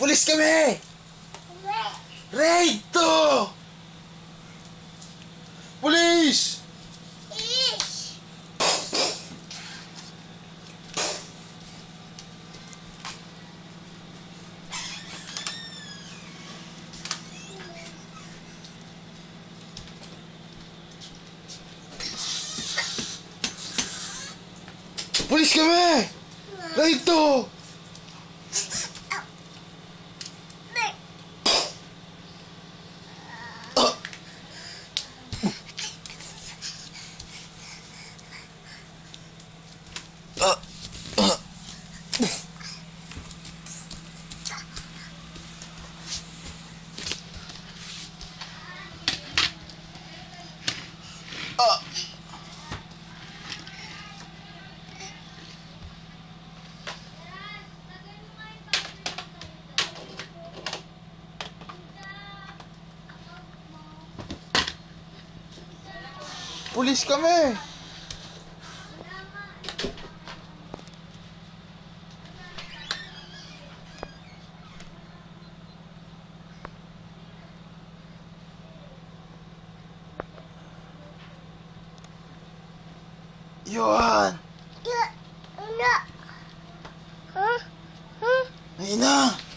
Pulis kami! Raid to! Pulis! Pulis kami! ライト。あっ。Pulis kami. Yun! Ina! Ina! Huh? Huh? Ina!